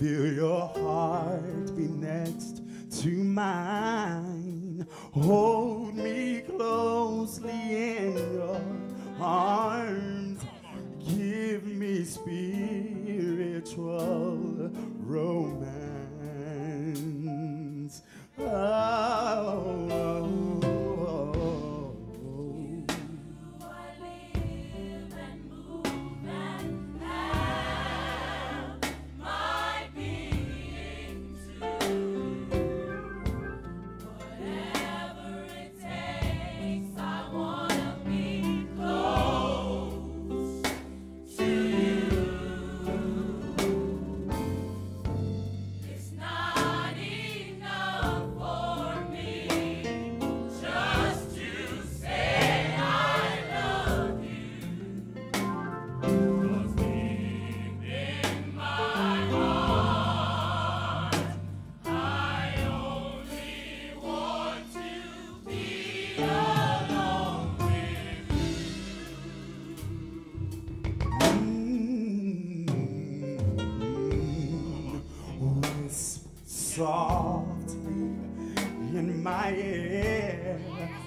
Feel your heart be next to mine. Hold me closely in your arms. Give me spiritual romance. softly in my ear.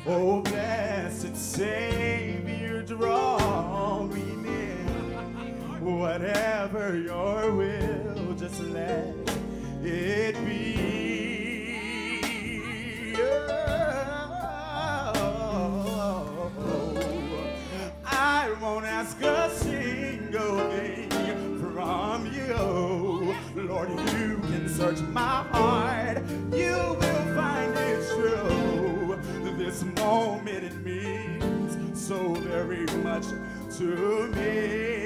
Oh, blessed Savior, draw me near. Whatever your will, just let it be. Lord, you can search my heart. You will find it true. This moment it means so very much to me.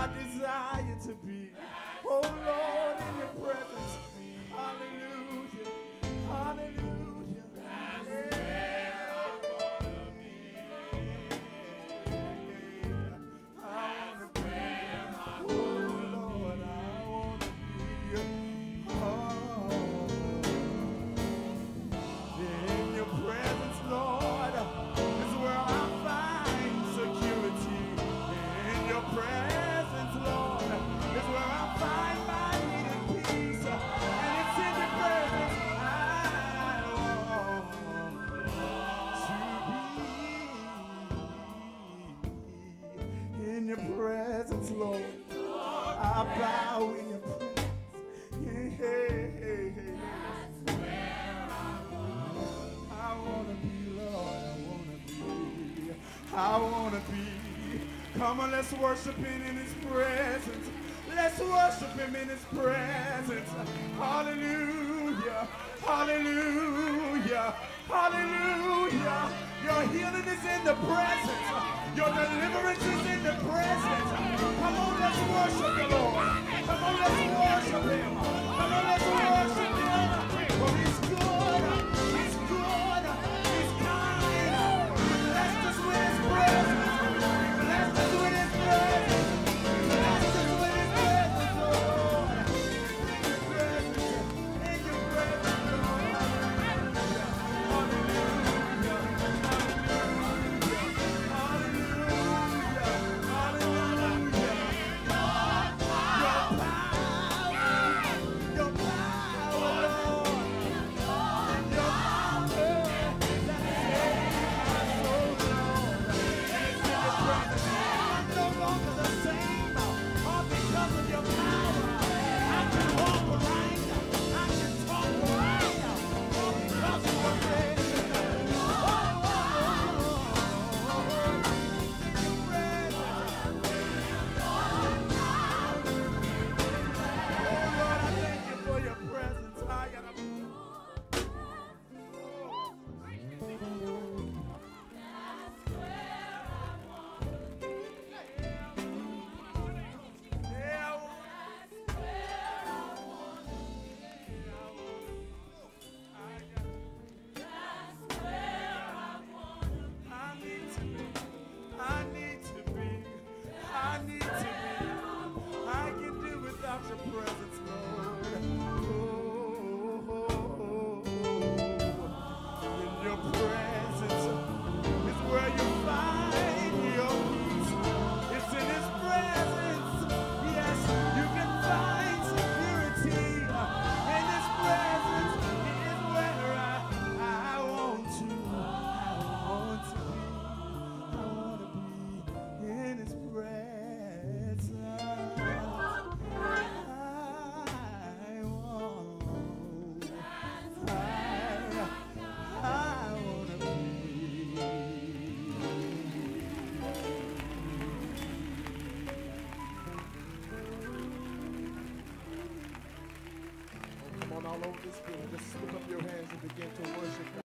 I desire to be. Oh Lord. Lord. I bow in your presence. Yeah. That's where I want. I want to be, Lord. I want to be. I want to be. Come on, let's worship Him in His presence. Let's worship Him in His presence. Hallelujah. Hallelujah. Hallelujah. Your healing is in the presence. Your deliverance is in the present. Come on, let's worship the Lord. Come on, let's worship Him. Come on, let's worship